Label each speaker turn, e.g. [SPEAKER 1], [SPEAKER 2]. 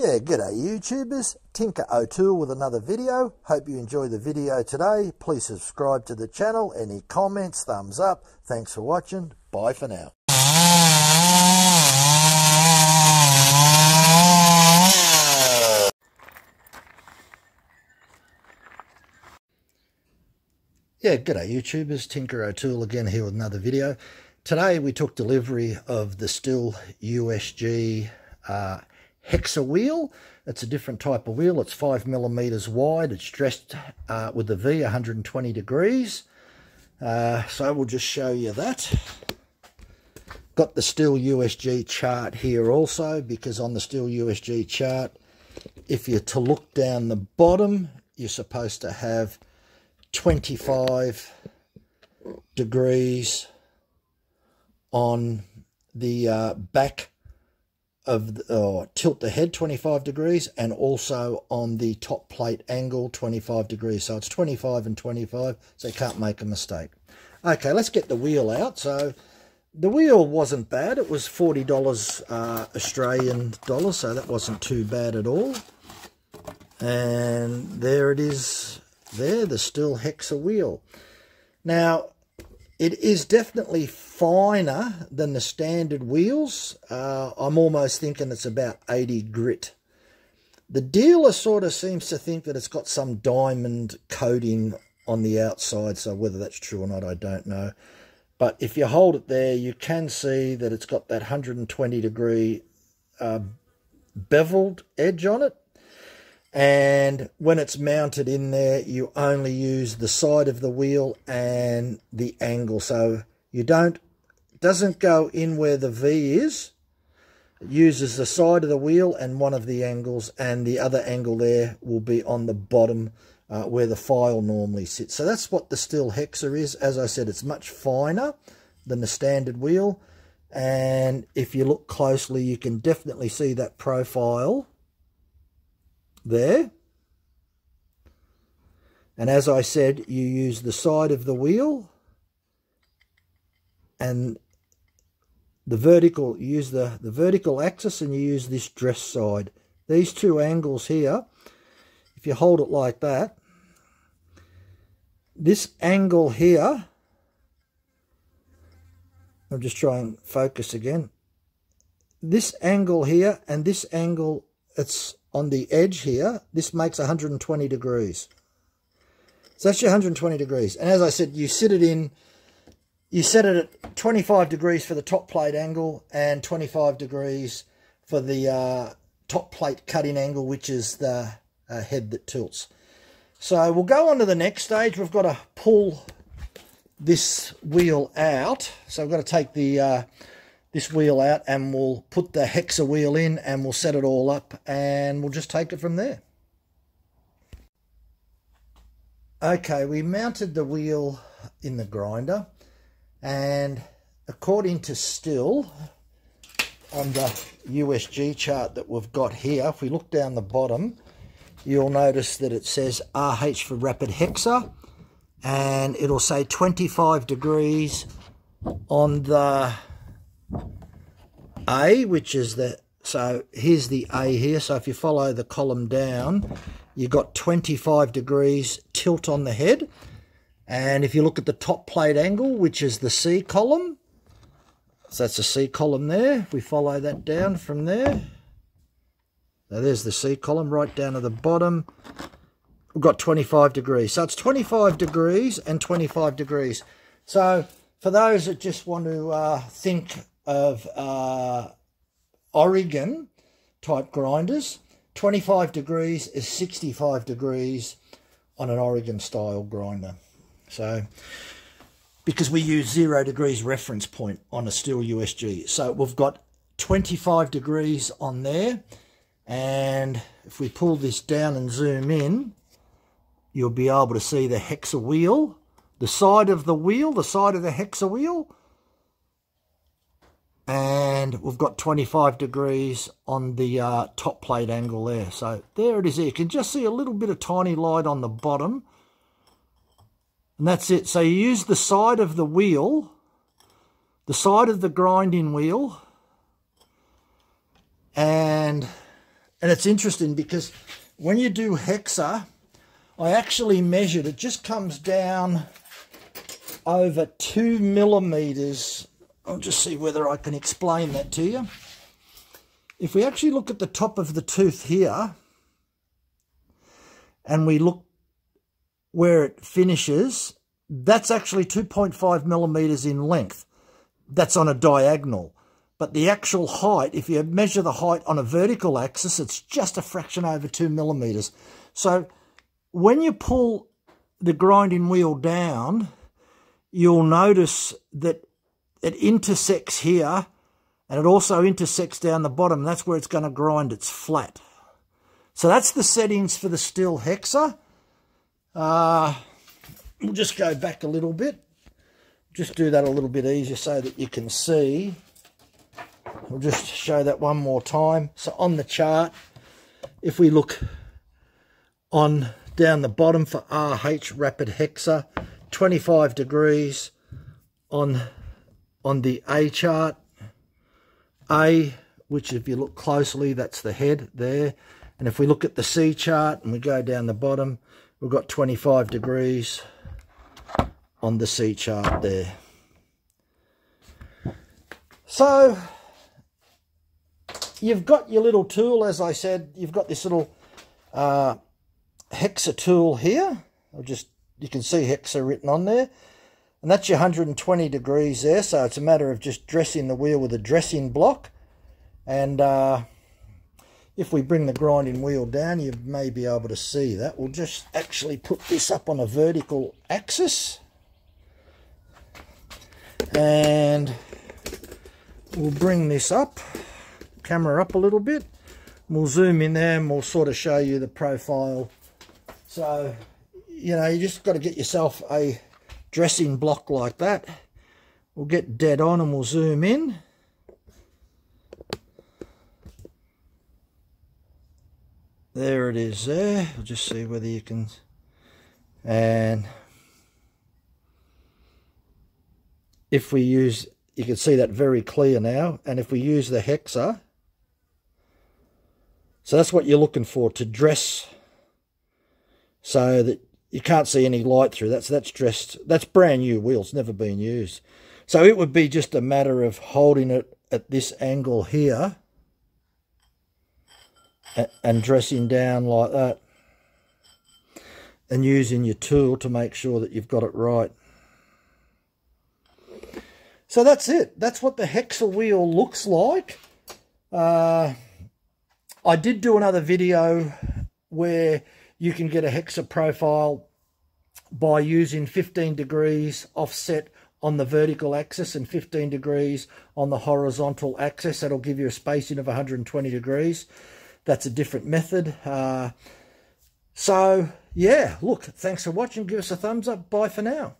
[SPEAKER 1] Yeah, g'day YouTubers, Tinker O'Toole with another video. Hope you enjoy the video today. Please subscribe to the channel. Any comments, thumbs up. Thanks for watching. Bye for now. Yeah, g'day YouTubers, Tinker O'Toole again here with another video. Today we took delivery of the Stihl USG uh, Hexa wheel. It's a different type of wheel. It's 5 millimeters wide. It's dressed uh, with the V 120 degrees. Uh, so we'll just show you that. Got the Stihl USG chart here also because on the Stihl USG chart, if you're to look down the bottom, you're supposed to have 25 degrees on the uh, back of or tilt the head 25 degrees and also on the top plate angle 25 degrees. So it's 25 and 25 so you can't make a mistake. Okay let's get the wheel out. So the wheel wasn't bad. It was $40 uh, Australian dollars so that wasn't too bad at all. And there it is. There, the Stihl Hexa wheel. Now, it is definitely finer than the standard wheels. Uh, I'm almost thinking it's about 80 grit. The dealer sort of seems to think that it's got some diamond coating on the outside, so whether that's true or not, I don't know. But if you hold it there, you can see that it's got that 120 degree uh, beveled edge on it and when it's mounted in there you only use the side of the wheel and the angle. So you don't doesn't go in where the V is. It uses the side of the wheel and one of the angles and the other angle there will be on the bottom uh, where the file normally sits. So that's what the Stihl Hexa is. As I said it's much finer than the standard wheel. And if you look closely you can definitely see that profile there. And as I said, you use the side of the wheel and the vertical, you use the, the vertical axis and you use this dress side. These two angles here, if you hold it like that, this angle here, I'm just trying to focus again. This angle here and this angle, it's on the edge here, this makes 120 degrees. So that's your 120 degrees. And as I said, you sit it in, you set it at 25 degrees for the top plate angle and 25 degrees for the uh, top plate cutting angle, which is the uh, head that tilts. So we'll go on to the next stage. We've got to pull this wheel out. So we've got to take the uh, this wheel out and we'll put the hexa wheel in and we'll set it all up and we'll just take it from there. Okay, we mounted the wheel in the grinder and according to Stihl on the USG chart that we've got here, if we look down the bottom, you'll notice that it says RH for Rapid Hexa and it'll say 25 degrees on the a, which is the, so here's the A here. So if you follow the column down, you've got 25 degrees tilt on the head. And if you look at the top plate angle, which is the C column, so that's the C column there. We follow that down from there, now there's the C column right down to the bottom. We've got 25 degrees. So it's 25 degrees and 25 degrees. So for those that just want to uh, think of uh, Oregon type grinders. 25 degrees is 65 degrees on an Oregon style grinder. So, because we use zero degrees reference point on a Stihl USG. So we've got 25 degrees on there. And if we pull this down and zoom in, you'll be able to see the hexa wheel. The side of the wheel, the side of the hexa wheel and we've got 25 degrees on the uh, top plate angle there. So there it is. You can just see a little bit of tiny light on the bottom. And that's it. So you use the side of the wheel, the side of the grinding wheel, and and it's interesting because when you do hexa, I actually measured, it just comes down over two millimeters. I'll just see whether I can explain that to you. If we actually look at the top of the tooth here, and we look where it finishes, that's actually 2.5 millimeters in length. That's on a diagonal. But the actual height, if you measure the height on a vertical axis, it's just a fraction over two millimeters. So when you pull the grinding wheel down, you'll notice that it intersects here and it also intersects down the bottom. That's where it's going to grind. It's flat. So that's the settings for the Stihl Hexa. Uh, we'll just go back a little bit. Just do that a little bit easier so that you can see. We'll just show that one more time. So on the chart, if we look on down the bottom for RH Rapid Hexa, 25 degrees on, on the A chart. A, which if you look closely, that's the head there. And if we look at the C chart and we go down the bottom, we've got 25 degrees on the C chart there. So you've got your little tool, as I said, you've got this little uh, hexa tool here. I'll just you can see hexa written on there. And that's your 120 degrees there, so it's a matter of just dressing the wheel with a dressing block. And uh, if we bring the grinding wheel down, you may be able to see that. We'll just actually put this up on a vertical axis. And we'll bring this up, camera up a little bit. We'll zoom in there and we'll sort of show you the profile. So, you know, you just got to get yourself a dressing block like that. We'll get dead on and we'll zoom in. there it is there I'll just see whether you can and if we use you can see that very clear now and if we use the hexa so that's what you're looking for to dress so that you can't see any light through that's that's dressed that's brand new wheels never been used so it would be just a matter of holding it at this angle here and dressing down like that and using your tool to make sure that you've got it right. So that's it. That's what the Hexa wheel looks like. Uh, I did do another video where you can get a Hexa profile by using 15 degrees offset on the vertical axis and 15 degrees on the horizontal axis. That'll give you a spacing of 120 degrees that's a different method. Uh, so, yeah, look, thanks for watching. Give us a thumbs up. Bye for now.